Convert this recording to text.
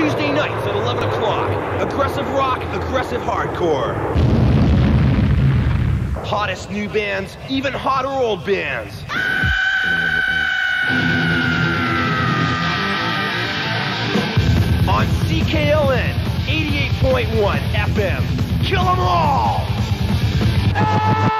Tuesday nights at 11 o'clock. Aggressive rock, aggressive hardcore. Hottest new bands, even hotter old bands. On CKLN 88.1 FM. Kill 'em all! Ah!